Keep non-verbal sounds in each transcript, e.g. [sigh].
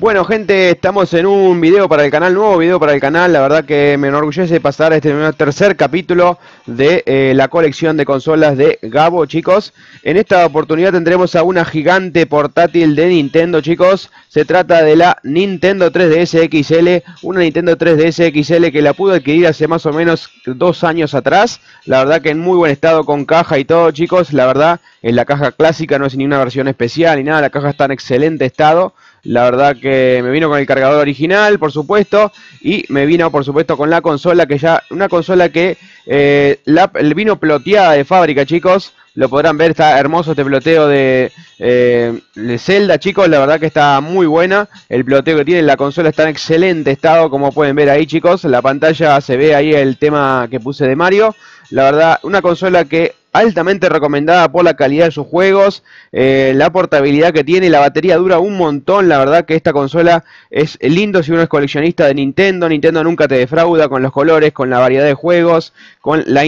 Bueno gente, estamos en un video para el canal, nuevo video para el canal, la verdad que me enorgullece pasar este tercer capítulo de eh, la colección de consolas de Gabo chicos. En esta oportunidad tendremos a una gigante portátil de Nintendo chicos, se trata de la Nintendo 3DS XL, una Nintendo 3DS XL que la pude adquirir hace más o menos dos años atrás, la verdad que en muy buen estado con caja y todo chicos, la verdad en la caja clásica no es ni una versión especial ni nada, la caja está en excelente estado. La verdad que me vino con el cargador original, por supuesto, y me vino, por supuesto, con la consola que ya, una consola que eh, la, vino ploteada de fábrica, chicos. Lo podrán ver, está hermoso este ploteo de, eh, de Zelda, chicos. La verdad que está muy buena. El ploteo que tiene la consola está en excelente estado, como pueden ver ahí, chicos. La pantalla se ve ahí el tema que puse de Mario. La verdad, una consola que altamente recomendada por la calidad de sus juegos, eh, la portabilidad que tiene, la batería dura un montón, la verdad que esta consola es lindo si uno es coleccionista de Nintendo, Nintendo nunca te defrauda con los colores, con la variedad de juegos, con la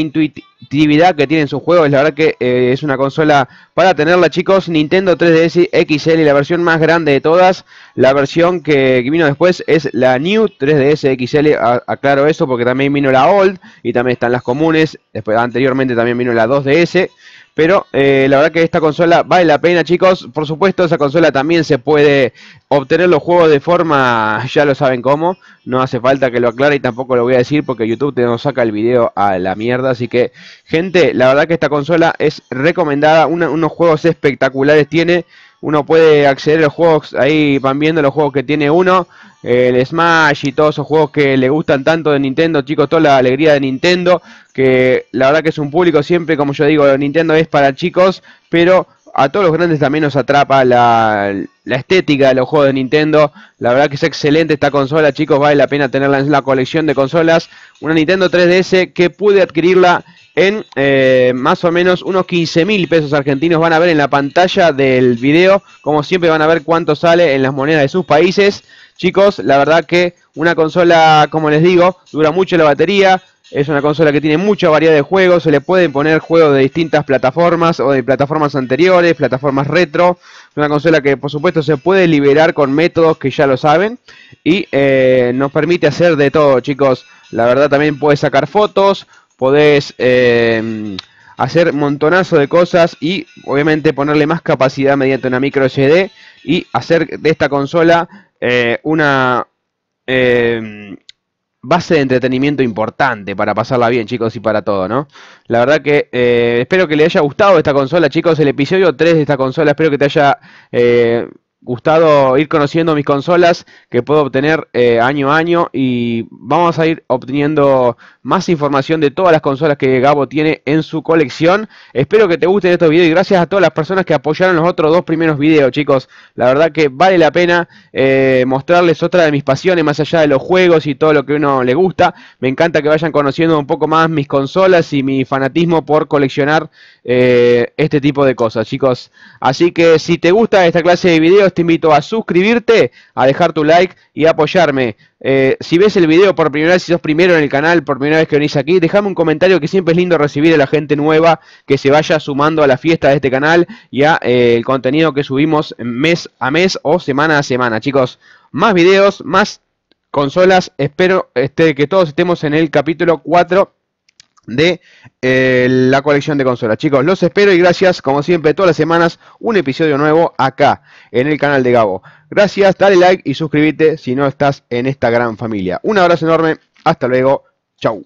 intuitividad que tienen sus juegos, la verdad que eh, es una consola para tenerla chicos, Nintendo 3DS XL, la versión más grande de todas, la versión que, vino después es la New 3DS XL, aclaro eso porque también vino la Old y también están las comunes, después anteriormente también vino la 2DS, pero eh, la verdad que esta consola vale la pena, chicos. Por supuesto, esa consola también se puede obtener los juegos de forma, [laughs] ya lo saben cómo. No hace falta que lo aclare y tampoco lo voy a decir porque YouTube te nos saca el video a la mierda. Así que, gente, la verdad que esta consola es recomendada. unos juegos espectaculares tiene uno puede acceder a los juegos, ahí van viendo los juegos que tiene uno, el Smash y todos esos juegos que le gustan tanto de Nintendo, chicos, toda la alegría de Nintendo, que la verdad que es un público siempre, como yo digo, Nintendo es para chicos, pero a todos los grandes también nos atrapa la, estética de los juegos de Nintendo. La verdad que es excelente esta consola, chicos. Vale la pena tenerla en la colección de consolas. Una Nintendo 3DS que pude adquirirla en eh, más o menos unos 15 mil pesos argentinos. Van a ver en la pantalla del video, como siempre van a ver cuánto sale en las monedas de sus países. Chicos, la verdad que una consola, como les digo, dura mucho la batería. Es una consola que tiene mucha variedad de juegos. Se le pueden poner juegos de distintas plataformas o de plataformas anteriores, plataformas retro. Es una consola que por supuesto se puede liberar con métodos que ya lo saben. Y eh, nos permite hacer de todo, chicos. La verdad también puede sacar fotos, podés eh, hacer montonazo de cosas y obviamente ponerle más capacidad mediante una micro SD y hacer de esta consola eh, una eh, base de entretenimiento importante para pasarla bien, chicos, y para todo, ¿no? La verdad que espero que les haya gustado esta consola, chicos, el episodio 3 de esta consola, espero que te haya gustado ir conociendo mis consolas que puedo obtener eh, año a año y vamos a ir obteniendo más información de todas las consolas que Gabo tiene en su colección. Espero que te gusten estos videos y gracias a todas las personas que apoyaron los otros dos primeros videos, chicos. La verdad que vale la pena eh, mostrarles otra de mis pasiones más allá de los juegos y todo lo que uno le gusta. Me encanta que vayan conociendo un poco más mis consolas y mi fanatismo por coleccionar eh, este tipo de cosas, chicos. Así que si te gusta esta clase de videos, te invito a suscribirte, a dejar tu like y a apoyarme. Eh, si ves el video por primera vez, si sos primero en el canal, por primera vez que venís aquí, dejame un comentario que siempre es lindo recibir a la gente nueva que se vaya sumando a la fiesta de este canal y a eh, el contenido que subimos mes a mes o semana a semana. Chicos, más videos, más consolas. Espero este, que todos estemos en el capítulo 4 de eh, la colección de consolas. Chicos, los espero y gracias, como siempre, todas las semanas, un episodio nuevo acá, en el canal de Gabo. Gracias, dale like y suscríbete si no estás en esta gran familia. Un abrazo enorme, hasta luego, chau.